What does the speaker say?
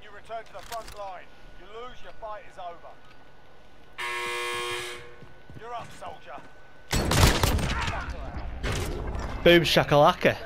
when you return to the front line. You lose, your fight is over. You're up, soldier. Boom shakalaka.